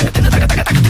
タカタカタカタ